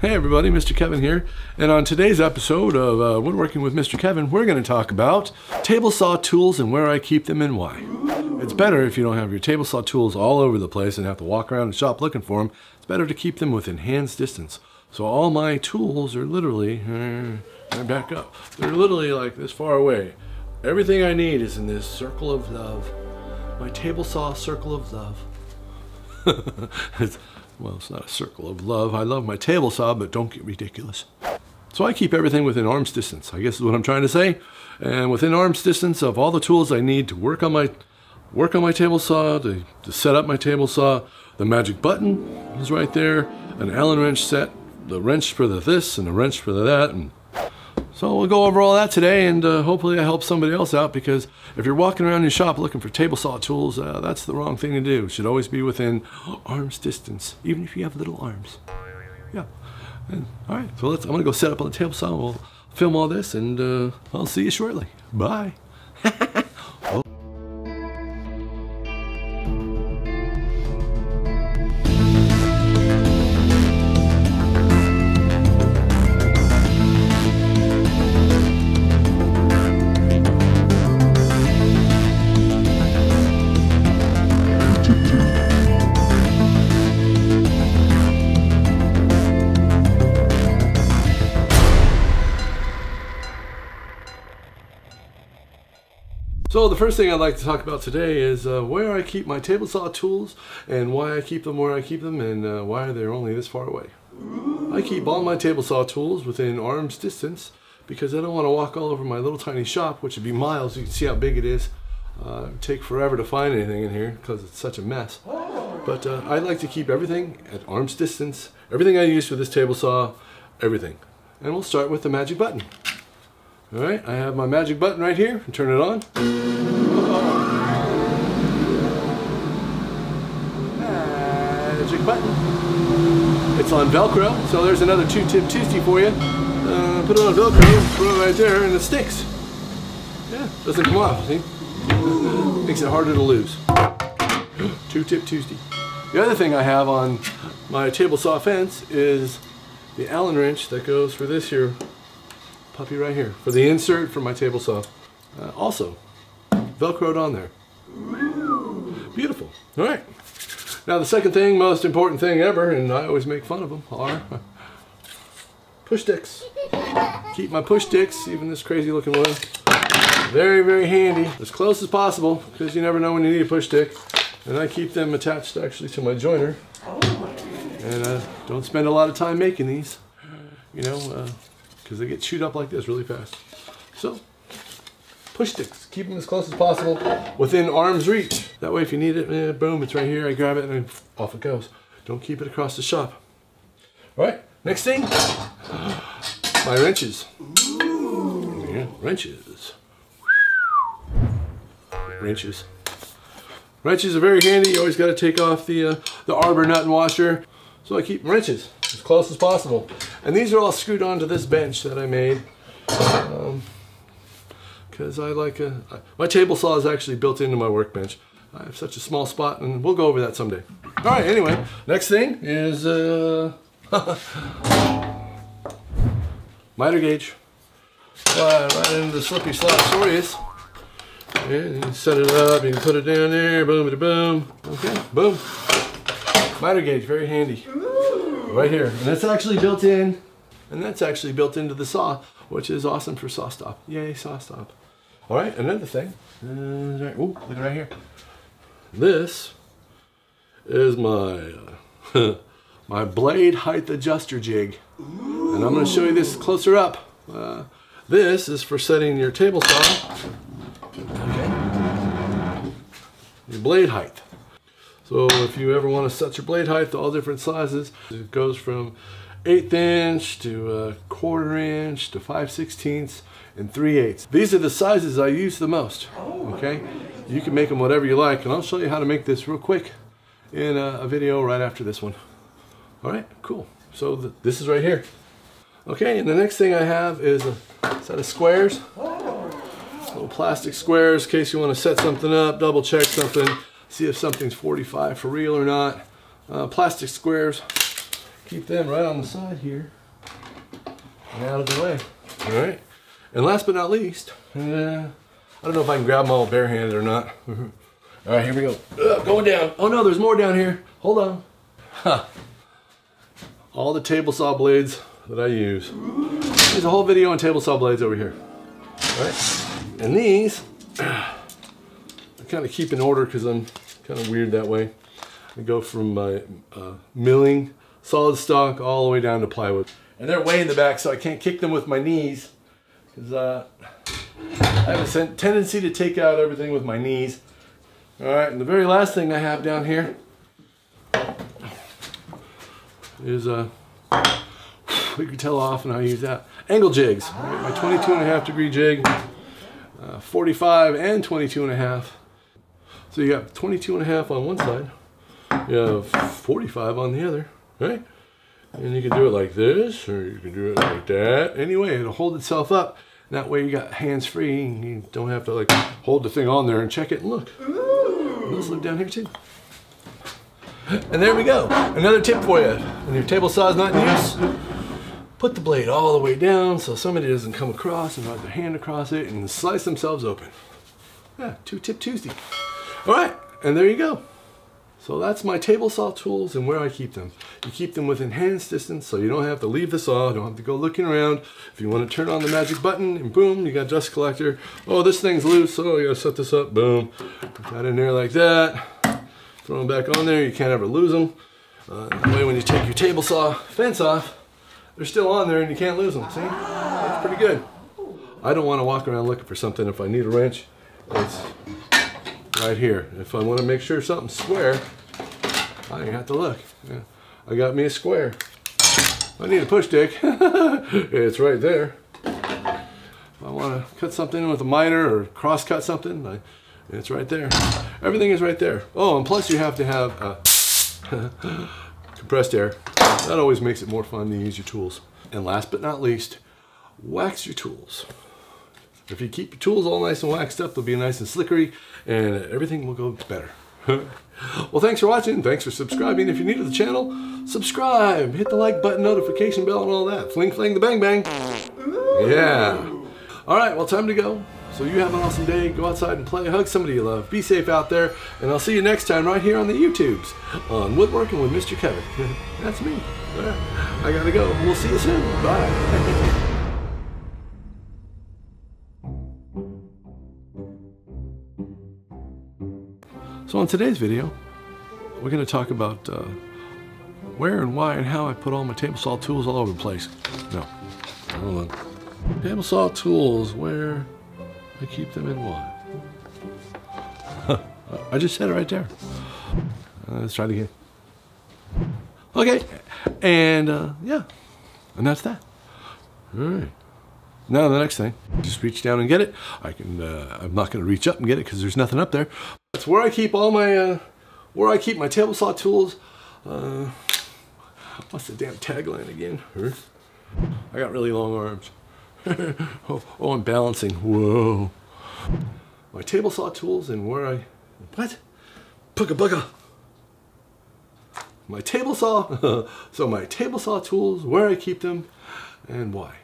Hey everybody, Mr. Kevin here. And on today's episode of uh, Woodworking with Mr. Kevin, we're going to talk about table saw tools and where I keep them and why. It's better if you don't have your table saw tools all over the place and have to walk around the shop looking for them. It's better to keep them within hand's distance. So all my tools are literally, uh, back up, they're literally like this far away. Everything I need is in this circle of love. My table saw circle of love. well, it's not a circle of love. I love my table saw, but don't get ridiculous. So I keep everything within arm's distance, I guess is what I'm trying to say. And within arm's distance of all the tools I need to work on my work on my table saw, to, to set up my table saw, the magic button is right there, an Allen wrench set, the wrench for the this and the wrench for the that, and so we'll go over all that today and uh, hopefully I help somebody else out because if you're walking around your shop looking for table saw tools, uh, that's the wrong thing to do. It should always be within arm's distance, even if you have little arms. Yeah. And, all right, so let's, I'm gonna go set up on the table saw. We'll film all this and uh, I'll see you shortly. Bye. So the first thing I'd like to talk about today is uh, where I keep my table saw tools and why I keep them where I keep them and uh, why they're only this far away. I keep all my table saw tools within arm's distance because I don't want to walk all over my little tiny shop, which would be miles. You can see how big it is. Uh, take forever to find anything in here because it's such a mess. But uh, I like to keep everything at arm's distance. Everything I use for this table saw, everything. And we'll start with the magic button. All right, I have my magic button right here. Turn it on. Magic button. It's on Velcro, so there's another two-tip Tuesday for you. Uh, put it on Velcro, put it right there, and it sticks. Yeah, doesn't come off, see? Makes it harder to lose. Two-tip Tuesday. The other thing I have on my table saw fence is the Allen wrench that goes for this here puppy right here for the insert for my table saw. Uh, also, velcroed on there. Beautiful. All right. Now the second thing, most important thing ever, and I always make fun of them, are push sticks. Keep my push sticks, even this crazy looking one, very, very handy. As close as possible, because you never know when you need a push stick. And I keep them attached actually to my joiner. And I don't spend a lot of time making these. You know, uh, because they get chewed up like this really fast. So, push sticks. Keep them as close as possible within arm's reach. That way if you need it, eh, boom, it's right here. I grab it and off it goes. Don't keep it across the shop. All right, next thing, my wrenches. Yeah, wrenches. Wrenches. Wrenches are very handy. You always got to take off the, uh, the arbor nut and washer. So I keep wrenches as close as possible. And these are all screwed onto this bench that I made. Because um, I like a, my table saw is actually built into my workbench. I have such a small spot and we'll go over that someday. All right, anyway, next thing is uh, miter gauge. Right, right into the slippy slot Sorius. And you set it up, you can put it down there, boom, boom. Okay, boom. Miter gauge, very handy right here. And that's actually built in, and that's actually built into the saw, which is awesome for SawStop. Yay, SawStop. All right, another thing. Uh, right, ooh, look right here. This is my uh, my blade height adjuster jig. And I'm going to show you this closer up. Uh, this is for setting your table saw. Okay. Your blade height. So if you ever want to set your blade height to all different sizes, it goes from eighth inch to a quarter inch to 5 sixteenths and 3 eighths. These are the sizes I use the most, okay? You can make them whatever you like, and I'll show you how to make this real quick in a, a video right after this one. All right, cool. So th this is right here. Okay, and the next thing I have is a set of squares. Little plastic squares in case you want to set something up, double check something see if something's 45 for real or not. Uh, plastic squares keep them right on the side here and out of the way. All right. And last but not least, uh, I don't know if I can grab them all barehanded or not. all right, here we go. Uh, going down. Oh no, there's more down here. Hold on. Huh. All the table saw blades that I use. There's a whole video on table saw blades over here. All right. And these, kind of keep in order because I'm kind of weird that way. I go from my uh, milling solid stock all the way down to plywood. And they're way in the back, so I can't kick them with my knees because uh, I have a tendency to take out everything with my knees. All right, and the very last thing I have down here is a, uh, we can tell off and I use that. Angle jigs, right, my 22 and a half degree jig, uh, 45 and 22 and a half. So you got 22 and a half on one side, you have 45 on the other, right? And you can do it like this, or you can do it like that. Anyway, it'll hold itself up. That way you got hands free. You don't have to like hold the thing on there and check it and look. Those live down here too. And there we go. Another tip for you. When your table saw is not in use, put the blade all the way down so somebody doesn't come across and run their hand across it and slice themselves open. Yeah, two tip Tuesday. All right, and there you go. So that's my table saw tools and where I keep them. You keep them within hands distance so you don't have to leave the saw, don't have to go looking around. If you want to turn on the magic button and boom, you got dust collector. Oh, this thing's loose, so you gotta set this up, boom. Put that in there like that. Throw them back on there, you can't ever lose them. Uh, that way when you take your table saw fence off, they're still on there and you can't lose them, see? That's pretty good. I don't want to walk around looking for something if I need a wrench. It's right here. If I want to make sure something's square, I have to look. Yeah. I got me a square. I need a push stick. it's right there. If I want to cut something with a miter or cross cut something, I, it's right there. Everything is right there. Oh, and plus you have to have uh, compressed air. That always makes it more fun to use your tools. And last but not least, wax your tools. If you keep your tools all nice and waxed up, they'll be nice and slickery and everything will go better. well, thanks for watching. Thanks for subscribing. If you're new to the channel, subscribe. Hit the like button, notification bell, and all that. Fling, fling, the bang, bang. Yeah. All right, well, time to go. So you have an awesome day. Go outside and play. Hug somebody you love. Be safe out there. And I'll see you next time right here on the YouTubes on Woodworking with Mr. Kevin. That's me. I got to go. We'll see you soon. Bye. So in today's video, we're going to talk about uh, where and why and how I put all my table saw tools all over the place. No, hold on. Table saw tools, where I keep them in why. I just said it right there. Uh, let's try it again. Okay, and uh, yeah, and that's that. All right. Now the next thing, just reach down and get it. I can. Uh, I'm not going to reach up and get it because there's nothing up there. Where I keep all my, uh, where I keep my table saw tools. Uh, what's the damn tagline again? I got really long arms. oh, oh, I'm balancing. Whoa. My table saw tools and where I, what? Pooka booga. My table saw, so my table saw tools, where I keep them, and why.